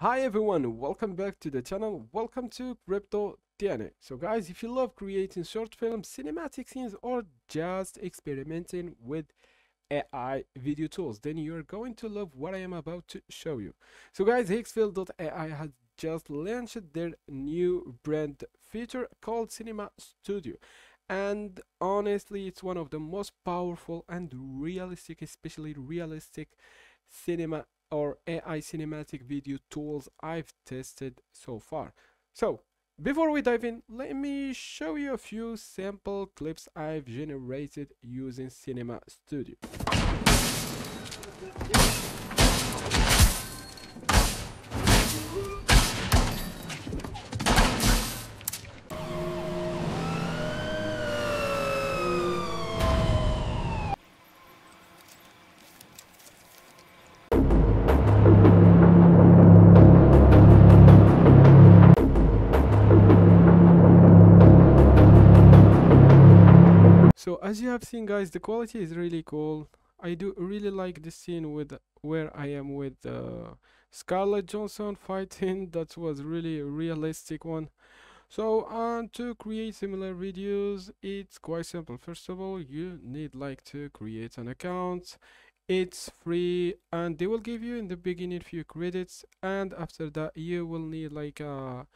Hi everyone, welcome back to the channel. Welcome to Crypto DNA. So guys, if you love creating short films, cinematic scenes or just experimenting with AI video tools, then you're going to love what I am about to show you. So guys, Higgsfield.ai has just launched their new brand feature called Cinema Studio. And honestly, it's one of the most powerful and realistic, especially realistic cinema or AI cinematic video tools I've tested so far. So, before we dive in, let me show you a few sample clips I've generated using Cinema Studio. As you have seen guys, the quality is really cool. I do really like the scene with where I am with uh, Scarlett Johansson fighting. That was really realistic one. So uh, to create similar videos, it's quite simple. First of all, you need like to create an account. It's free and they will give you in the beginning few credits and after that you will need like a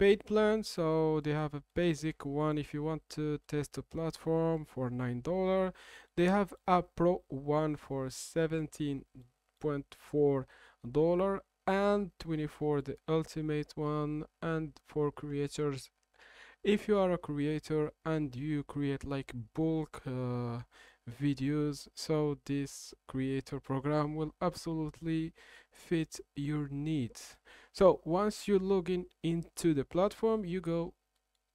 paid plan so they have a basic one if you want to test the platform for nine dollar they have a pro one for 17.4 dollar and 24 the ultimate one and for creators if you are a creator and you create like bulk uh, videos so this creator program will absolutely fit your needs. So once you log in into the platform you go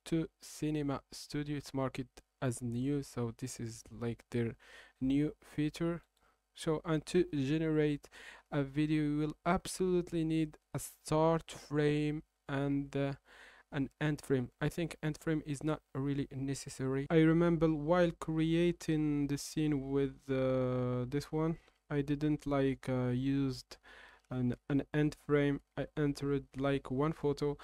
to cinema studio it's marked as new. So this is like their new feature. So and to generate a video you will absolutely need a start frame and uh, an end frame. I think end frame is not really necessary. I remember while creating the scene with uh, this one i didn't like uh, used an, an end frame. I entered like one photo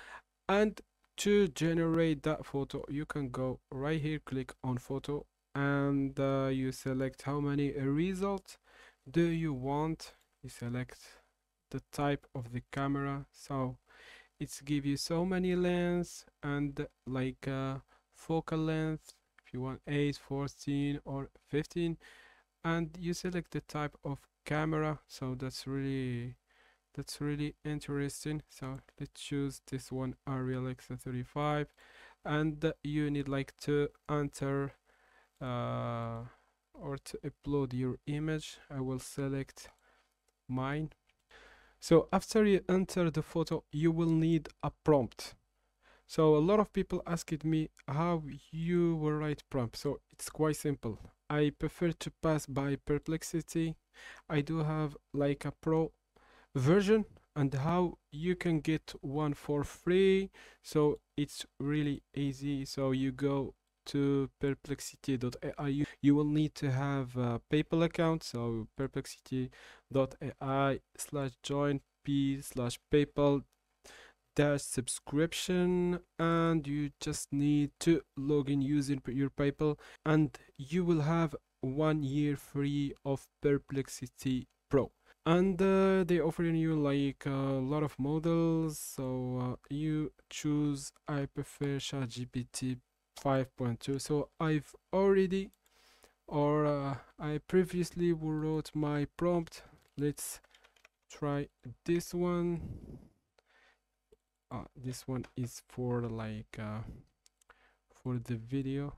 and to generate that photo you can go right here click on photo and uh, you select how many results do you want. You select the type of the camera. So it's give you so many lengths and like uh, focal length if you want 8 14 or 15 and you select the type of camera. So that's really that's really interesting so let's choose this one ARRI Alexa 35 and you need like to enter uh, or to upload your image I will select mine so after you enter the photo, you will need a prompt. So a lot of people asked me how you will write prompt. So it's quite simple. I prefer to pass by Perplexity. I do have like a pro version and how you can get one for free. So it's really easy. So you go to perplexity.ai you will need to have a paypal account. So perplexity.ai slash join p slash paypal dash subscription. And you just need to log in using your paypal. And you will have one year free of perplexity pro and uh, they offering you like a lot of models so uh, you choose i prefer ChatGPT 5.2 so I've already or uh, I previously wrote my prompt. Let's try this one. Uh, this one is for like uh, for the video.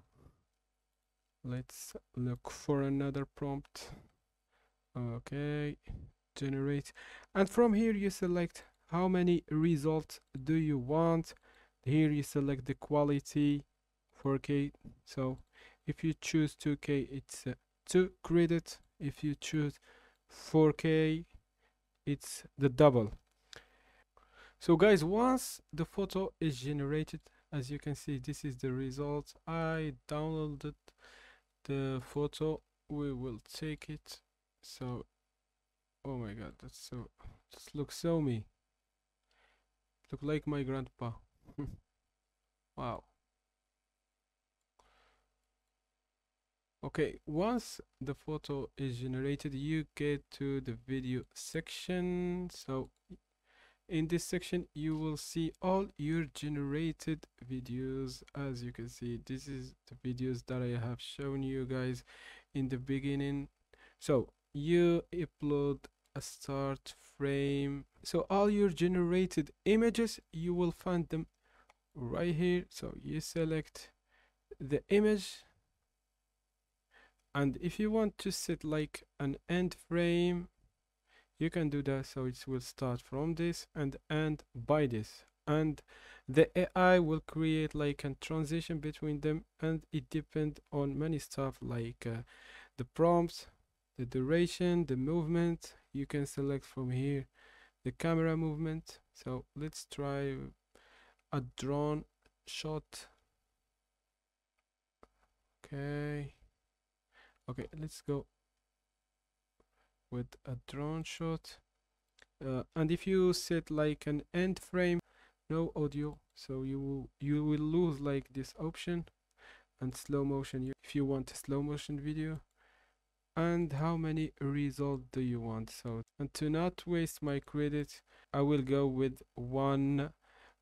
Let's look for another prompt. Okay generate. And from here you select how many results do you want. Here you select the quality 4k so if you choose 2k it's uh, 2 credit if you choose 4k it's the double. So guys once the photo is generated as you can see this is the result. I downloaded the photo. We will take it. So oh my god that's so just looks so me. Look like my grandpa. Wow. Okay once the photo is generated you get to the video section. So in this section you will see all your generated videos. As you can see this is the videos that i have shown you guys in the beginning. So you upload start frame. So all your generated images you will find them right here. So you select the image. And if you want to set like an end frame you can do that. So it will start from this and end by this. And the AI will create like a transition between them and it depends on many stuff like uh, the prompts the duration the movement you can select from here the camera movement. So let's try a drone shot. Okay. Okay let's go with a drone shot. Uh, and if you set like an end frame no audio so you will you will lose like this option and slow motion. If you want a slow motion video and how many results do you want? So and to not waste my credit i will go with one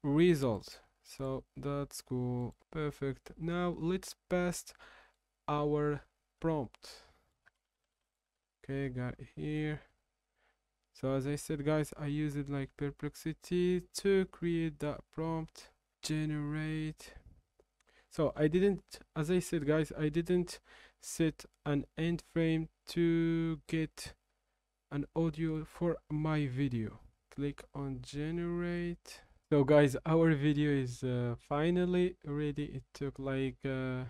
result. So that's cool. Perfect. Now let's paste our prompt. Okay got here. So as i said guys i use it like perplexity to create that prompt. Generate. So i didn't as i said guys i didn't set an end frame to get an audio for my video. Click on generate. So guys our video is uh, finally ready. It took like uh,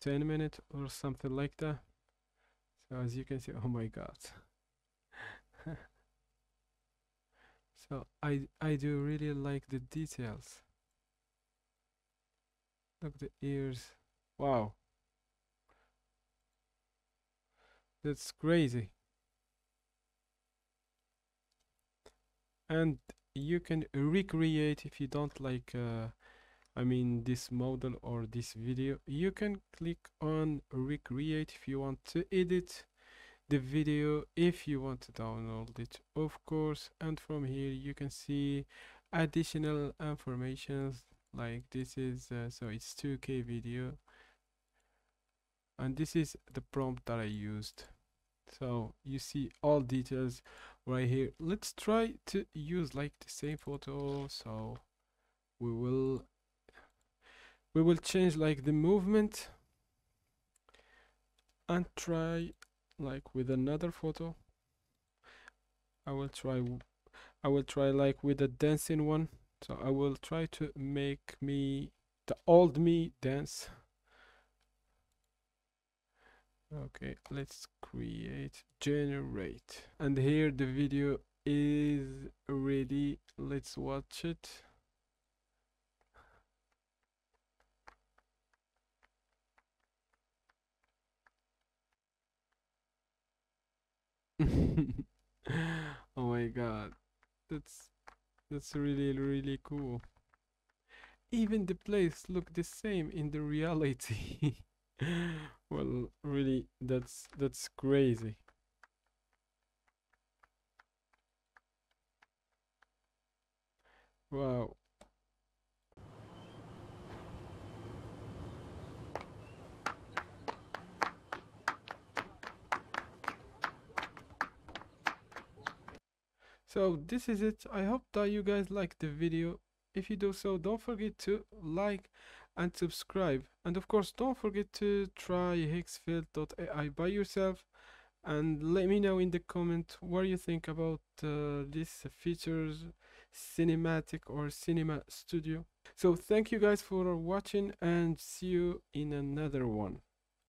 10 minutes or something like that. So as you can see oh my god. So i i do really like the details. Look the ears. Wow that's crazy. And you can recreate if you don't like uh, I mean this model or this video. You can click on recreate if you want to edit the video if you want to download it of course. And from here you can see additional informations like this is uh, so it's 2k video. And this is the prompt that I used so you see all details right here. Let's try to use like the same photo. So we will we will change like the movement and try like with another photo. I will try I will try like with a dancing one. So I will try to make me the old me dance okay let's create generate. And here the video is ready. Let's watch it. Oh my god. That's that's really really cool. Even the place look the same in the reality well really that's that's crazy. Wow. So this is it. I hope that you guys like the video. If you do so don't forget to like and subscribe. And of course don't forget to try higgsfield.ai by yourself. And let me know in the comment what you think about uh, these features cinematic or cinema studio. So thank you guys for watching and see you in another one